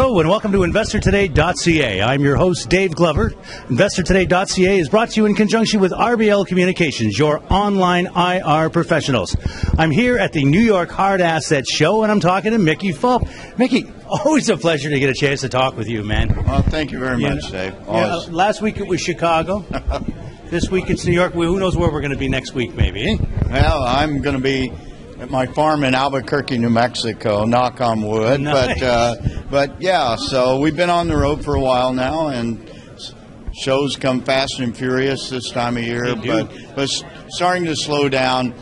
Hello and welcome to InvestorToday.ca. I'm your host, Dave Glover. InvestorToday.ca is brought to you in conjunction with RBL Communications, your online IR professionals. I'm here at the New York Hard Asset Show and I'm talking to Mickey Fulp. Mickey, always a pleasure to get a chance to talk with you, man. Well, thank you very Yeah. much, Dave. Yeah, last week it was Chicago. this week it's New York. Who knows where we're going to be next week, maybe? eh? Well, I'm going to be at my farm in Albuquerque, New Mexico. Knock on wood. Nice. But uh, but yeah, so we've been on the road for a while now, and shows come fast and furious this time of year. But but starting to slow down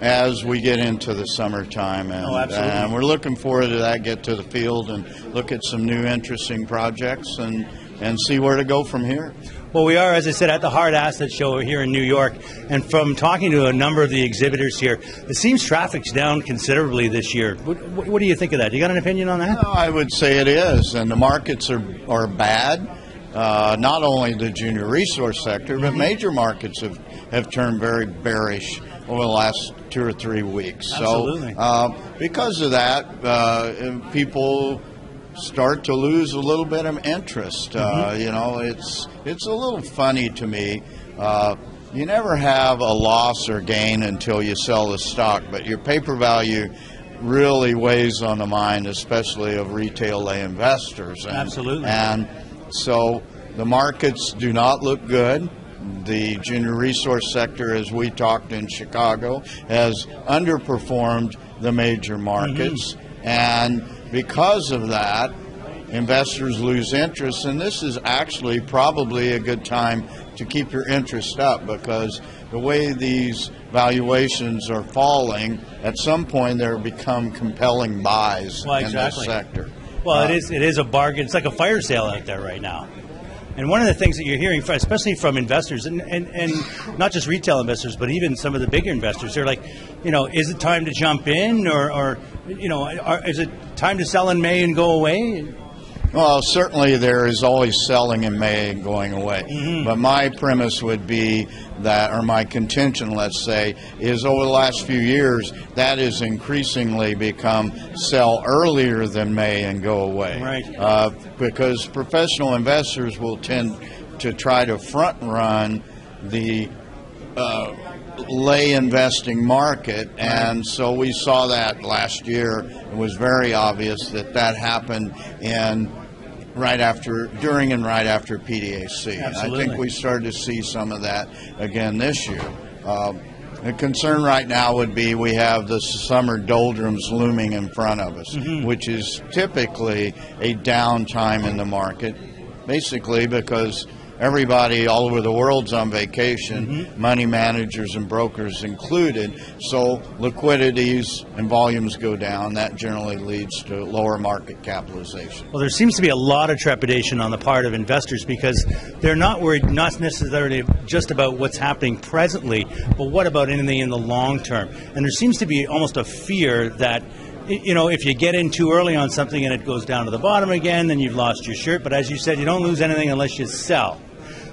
as we get into the summertime, and, Oh, and we're looking forward to that. Get to the field and look at some new interesting projects and and see where to go from here. Well, we are, as I said, at the Hard Asset Show here in New York. And from talking to a number of the exhibitors here, it seems traffic's down considerably this year. What, what, do you think of that? You got an opinion on that? No, I would say it is, and the markets are are bad. Uh, not only the junior resource sector, but major markets have, have turned very bearish over the last two or three weeks. Absolutely. So, uh, because of that, uh, people start to lose a little bit of interest. Uh, you know, it's it's a little funny to me. Uh, you never have a loss or gain until you sell the stock, but your paper value really weighs on the mind, especially of retail lay investors. And, Absolutely. And so the markets do not look good. The junior resource sector, as we talked in Chicago, has underperformed the major markets. And because of that, investors lose interest. And this is actually probably a good time to keep your interest up because the way these valuations are falling, at some point there become compelling buys Well, in exactly. this sector. Well, it Uh, is. It is a bargain. It's like a fire sale out there right now. And one of the things that you're hearing, especially from investors, and, and, and not just retail investors, but even some of the bigger investors, they're like, you know, is it time to jump in, or, or you know, are, is it time to sell in May and go away? Well, certainly there is always selling in May and going away. But my premise would be that, or my contention, let's say, is over the last few years, that has increasingly become sell earlier than May and go away. Right. Uh, because professional investors will tend to try to front run the uh, lay investing market, and so we saw that last year. It was very obvious that that happened in right after, during and right after PDAC. Absolutely. I think we started to see some of that again this year. Uh, the concern right now would be we have the summer doldrums looming in front of us, which is typically a downtime in the market, basically because everybody all over the world's on vacation, mm-hmm. money managers and brokers included. So liquidities and volumes go down. That generally leads to lower market capitalization. Well, there seems to be a lot of trepidation on the part of investors because they're not worried, not necessarily just about what's happening presently, but what about anything in the long term. And there seems to be almost a fear that, you know, if you get in too early on something and it goes down to the bottom again, then you've lost your shirt. But as you said, you don't lose anything unless you sell.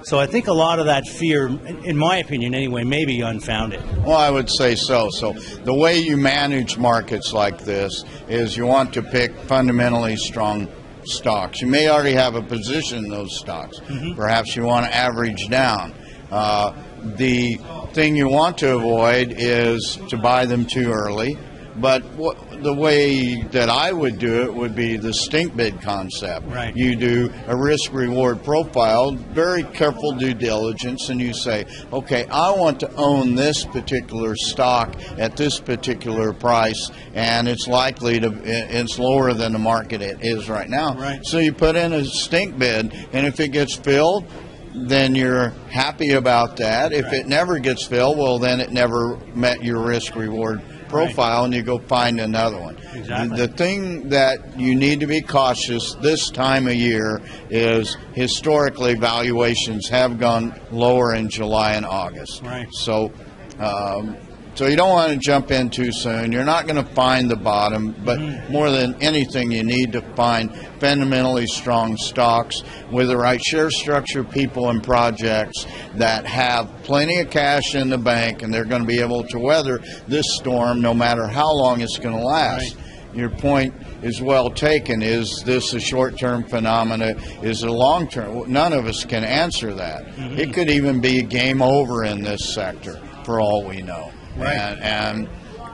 So I think a lot of that fear, in my opinion anyway, may be unfounded. Well, I would say so. So the way you manage markets like this is you want to pick fundamentally strong stocks. You may already have a position in those stocks. Perhaps you want to average down. Uh, the thing you want to avoid is to buy them too early. But what, the way that I would do it would be the stink bid concept. Right. You do a risk reward profile, very careful due diligence, and you say, okay, I want to own this particular stock at this particular price, and it's likely to, it's lower than the market it is right now. Right. So you put in a stink bid, and if it gets filled, then you're happy about that. If Right. it never gets filled, well, then it never met your risk reward profile, and you go find another one. Exactly. The thing that you need to be cautious this time of year is historically valuations have gone lower in July and August. Right. So, um, so you don't want to jump in too soon. You're not going to find the bottom, but Mm-hmm. more than anything, you need to find fundamentally strong stocks with the right share structure, people, and projects that have plenty of cash in the bank, and they're going to be able to weather this storm no matter how long it's going to last. your point is well taken. Is this a short-term phenomena? Is it a long-term? None of us can answer that. Mm-hmm. It could even be a game over in this sector, for all we know. Right. And, and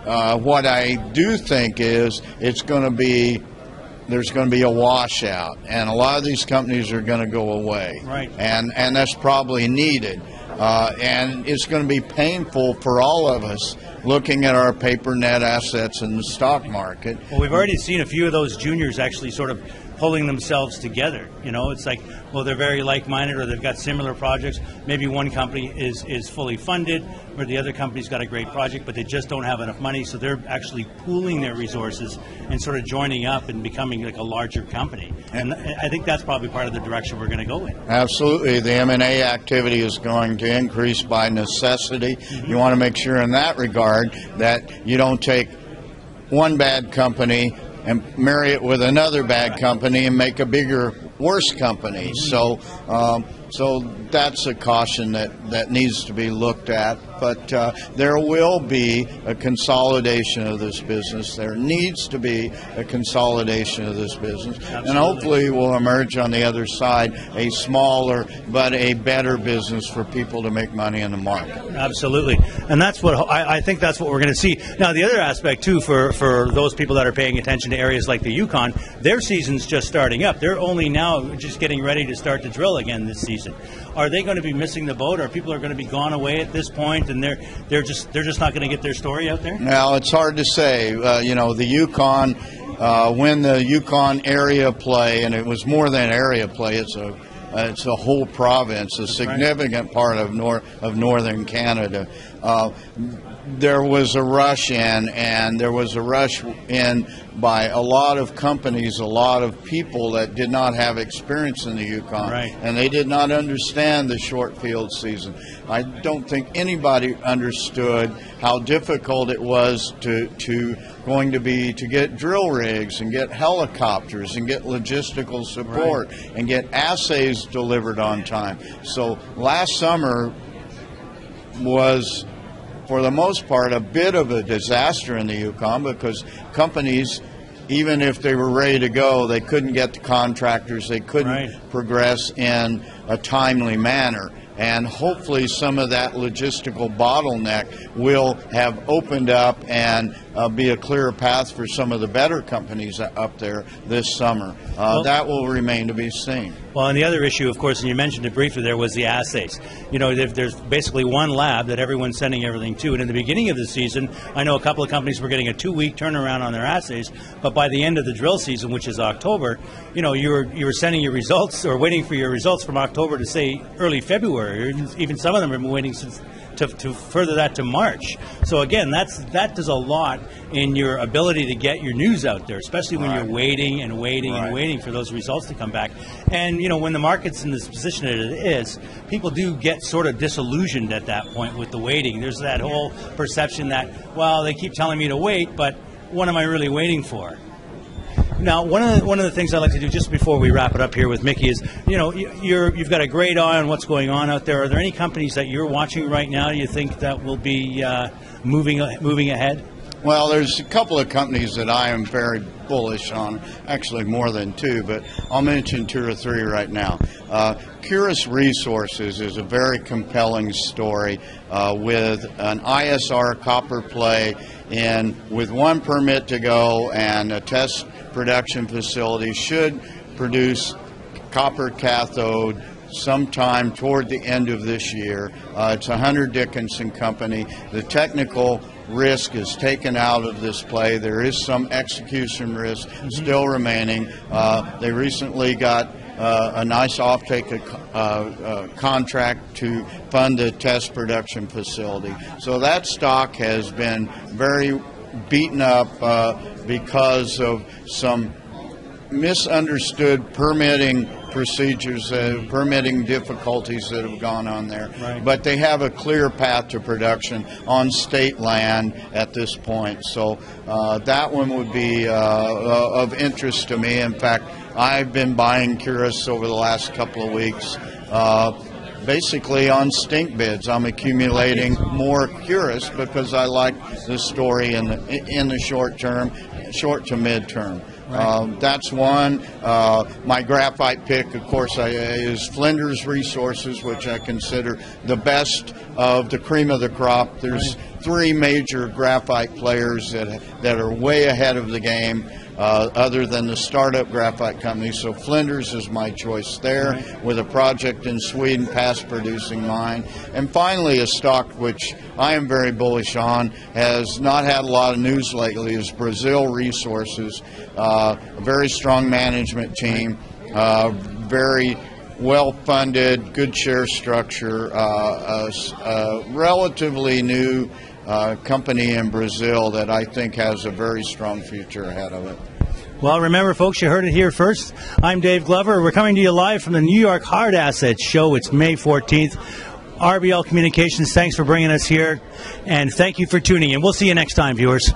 uh, what I do think is it's going to be there's going to be a washout, and a lot of these companies are going to go away. Right. And and that's probably needed. Uh, and it's going to be painful for all of us looking at our paper net assets in the stock market. Well, we've already seen a few of those juniors actually sort of pulling themselves together. You know, it's like, well, they're very like-minded, or they've got similar projects. Maybe one company is is fully funded, or the other company's got a great project, but they just don't have enough money, so they're actually pooling their resources and sort of joining up and becoming like a larger company. And I think that's probably part of the direction we're going to go in. Absolutely, the M and A activity is going to increase by necessity. Mm-hmm. You want to make sure, in that regard, that you don't take one bad company and marry it with another bad company and make a bigger, worse company. So, um, so that's a caution that, that needs to be looked at. But uh, there will be a consolidation of this business. There needs to be a consolidation of this business, and hopefully we'll emerge on the other side a smaller but a better business for people to make money in the market. Absolutely, and that's what I, I think that's what we're going to see. Now, the other aspect too, for for those people that are paying attention to areas like the Yukon, their season's just starting up. They're only now just getting ready to start to drill again this season. Are they going to be missing the boat? Are people are going to be gone away at this point, and they're they're just they're just not going to get their story out there? Now it's hard to say. Uh, you know, the Yukon, uh, when the Yukon area play, and it was more than area play. It's a uh, it's a whole province, a significant part of nor- of northern Canada. Uh, there was a rush in, and there was a rush in by a lot of companies, a lot of people that did not have experience in the Yukon, Right. and they did not understand the short field season. I don't think anybody understood how difficult it was to to going to be to get drill rigs and get helicopters and get logistical support and get assays delivered on time. So last summer was for the most part, a bit of a disaster in the Yukon because companies, even if they were ready to go, they couldn't get the contractors, they couldn't Right. progress in a timely manner. And hopefully, some of that logistical bottleneck will have opened up and uh, be a clearer path for some of the better companies up there this summer. Uh, Well- that will remain to be seen. Well, and the other issue, of course, and you mentioned it briefly there, was the assays. You know, there's basically one lab that everyone's sending everything to. And in the beginning of the season, I know a couple of companies were getting a two-week turnaround on their assays. But by the end of the drill season, which is October, you know, you were you were sending your results or waiting for your results from October to say early February. Even- even some of them have been waiting since to, to further that to March. So again, that's that does a lot in your ability to get your news out there, especially when Right. you're waiting and waiting Right. and waiting for those results to come back. And you know, when the market's in this position that it is, people do get sort of disillusioned at that point with the waiting. There's that whole perception that, well, they keep telling me to wait, but what am I really waiting for? Now, one of the, one of the things I like to do just before we wrap it up here with Mickey is, you know, you- you're you've got a great eye on what's going on out there. Are there any companies that you're watching right now? You think that will be uh, moving moving ahead? Well, there's a couple of companies that I am very bullish on, actually more than two, but I'll mention two or three right now. Uh, Curis Resources is a very compelling story uh, with an ISR copper play and with one permit to go and a test production facility should produce copper cathode sometime toward the end of this year. Uh, it's a Hunter Dickinson company. The technical risk is taken out of this play. There is some execution risk still remaining. Uh, they recently got uh, a nice offtake uh, uh, contract to fund the test production facility. So that stock has been very beaten up uh, because of some misunderstood permitting procedures, uh, permitting difficulties that have gone on there. Right. But they have a clear path to production on state land at this point. So uh, that one would be uh, uh, of interest to me. In fact, I've been buying Curis over the last couple of weeks. Uh, basically on stink bids. I'm accumulating more Curis because I like the story in the in the short term, short to mid term. Um, that's one. Uh, my graphite pick, of course, I, is Flinders Resources, which I consider the best of the cream of the crop. There's three major graphite players that that are way ahead of the game uh, other than the startup graphite company. So Flinders is my choice there right. with a project in Sweden, past producing mine. And finally, a stock which I am very bullish on, has not had a lot of news lately, is Brazil Resources. Uh, a very strong management team, uh, very well funded, good share structure, uh, a, a, relatively new uh, company in Brazil that I think has a very strong future ahead of it. Well, remember, folks, you heard it here first. I'm Dave Glover. We're coming to you live from the New York Hard Assets Show. It's May 14th. RBL Communications, thanks for bringing us here, and thank you for tuning in. We'll see you next time, viewers.